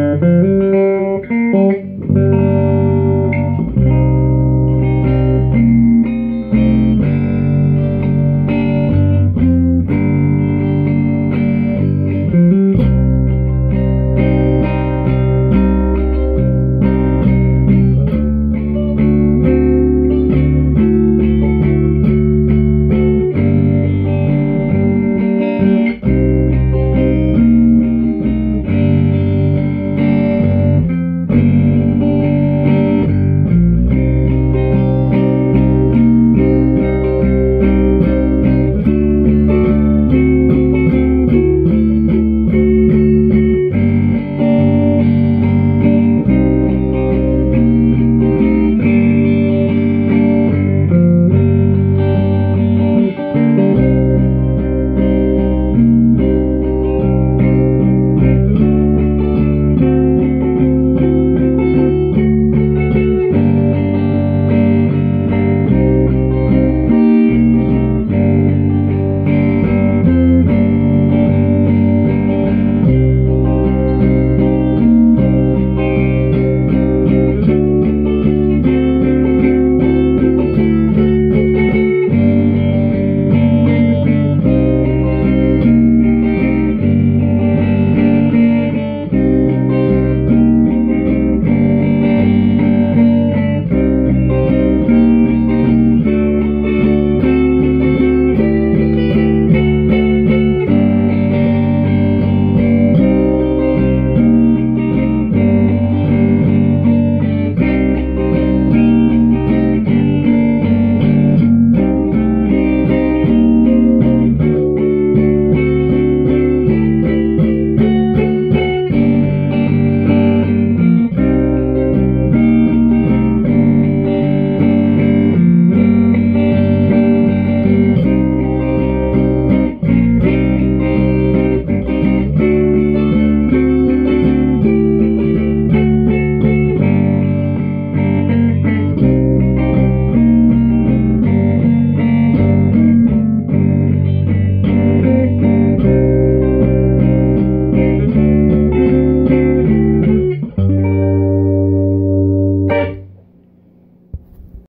Música